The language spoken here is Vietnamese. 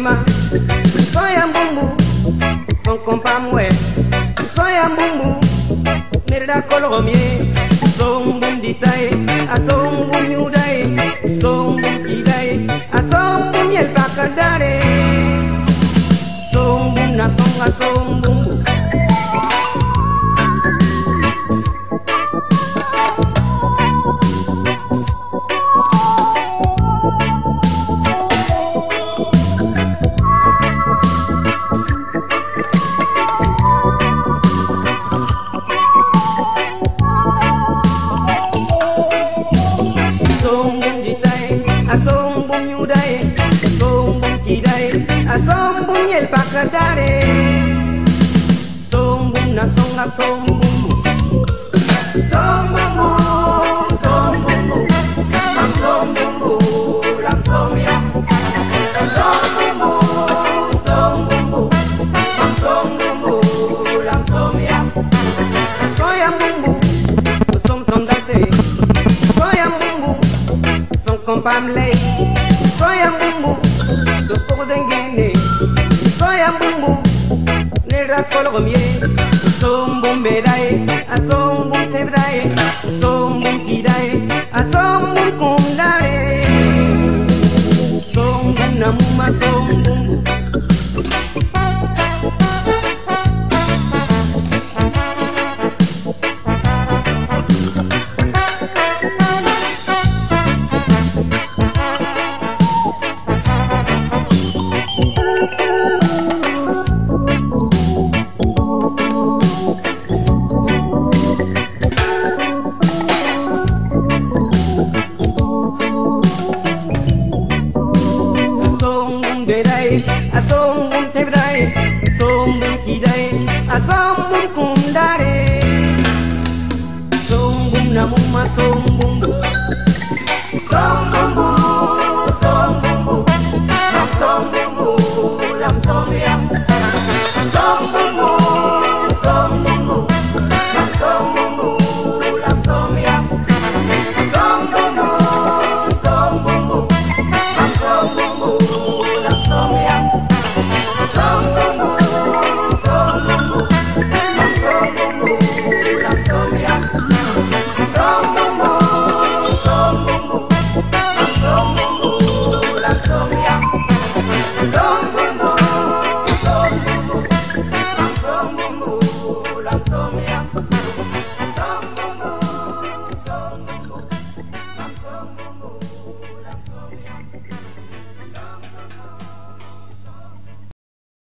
mapema, soya mbumbu son compamwe, soya mbumbu merda kolomie, son bunditae, a son bumyudae, son bumkidae, a son bumyel pakandare, son bumna son a son sombong yel pakadare sombong na songa sombong sombong sombong ang sombong lang somya sombong sombong ang sombong lang somya soyang bumbu som som date soyang bumbu som kompam lay ya mungu ne rakolo gomie som bom bedae asom bom tebrae som sombun kidai asombun kundare sombun namuma sombun bu sombun bu sombun bu lam sombun bu lam sombun sombun